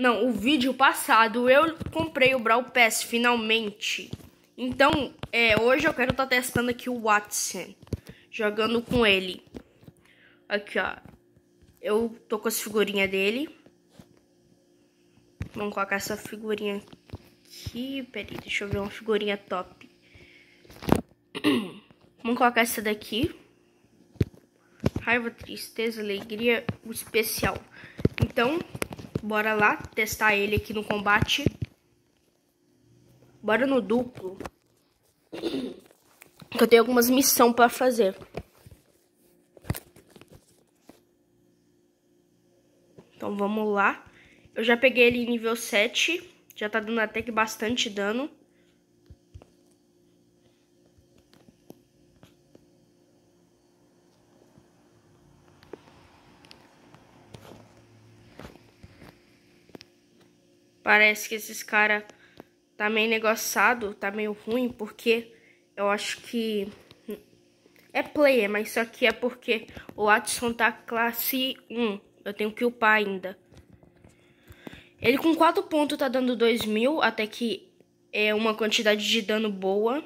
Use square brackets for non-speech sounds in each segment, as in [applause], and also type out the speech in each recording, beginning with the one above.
Não, o vídeo passado eu comprei o Brawl Pass finalmente. Então, é, hoje eu quero estar tá testando aqui o Watson. Jogando com ele. Aqui, ó. Eu tô com as figurinhas dele. Vamos colocar essa figurinha aqui. Peraí, deixa eu ver uma figurinha top. [clears throat] Vamos colocar essa daqui. Raiva, tristeza, alegria, o especial. Então, bora lá testar ele aqui no combate. Bora no duplo. Eu tenho algumas missões para fazer. Então vamos lá. Eu já peguei ele nível 7. Já tá dando até que bastante dano. Parece que esses caras tá meio negociado, tá meio ruim, porque eu acho que é player, mas só que é porque o Watson tá classe 1. Eu tenho que upar ainda. Ele com 4 pontos tá dando 2 mil, até que é uma quantidade de dano boa.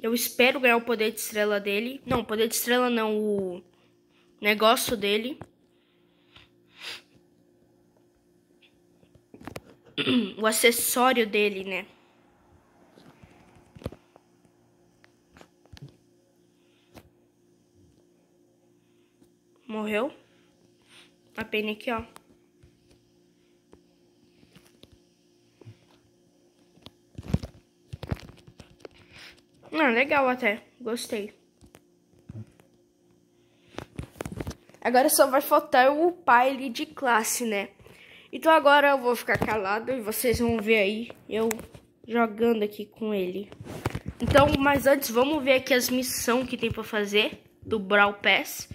Eu espero ganhar o poder de estrela dele. Não, poder de estrela não, o negócio dele. [clears throat] o acessório dele, né? Morreu. A pena aqui, ó. Ah, legal até. Gostei. Agora só vai faltar o pai de classe, né? Então agora eu vou ficar calado e vocês vão ver aí eu jogando aqui com ele. Então, mas antes vamos ver aqui as missões que tem pra fazer do Brawl Pass.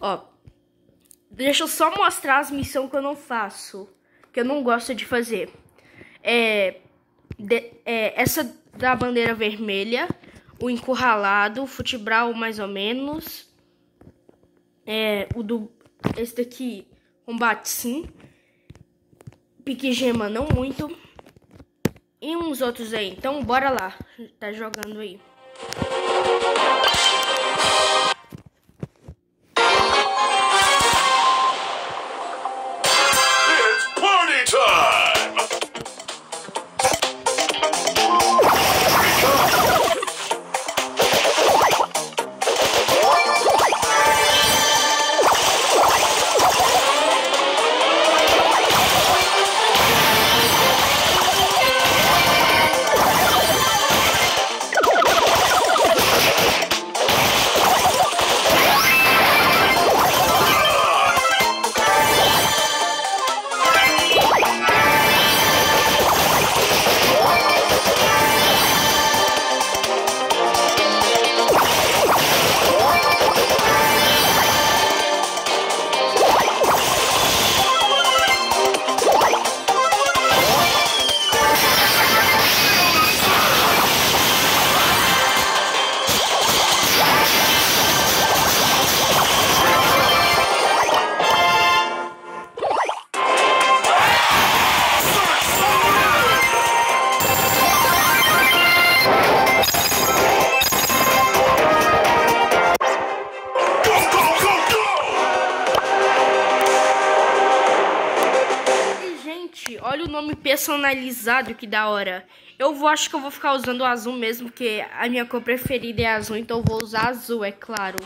Ó, deixa eu só mostrar as missões que eu não faço, que eu não gosto de fazer. É, de, é essa da bandeira vermelha, o encurralado, o futebral mais ou menos. É, o do esse daqui Combate sim. Pique gema não muito. E uns outros aí. Então bora lá. Tá jogando aí. Olha o nome personalizado que da hora. Eu vou, acho que eu vou ficar usando o azul mesmo, porque a minha cor preferida é azul, então eu vou usar azul, é claro.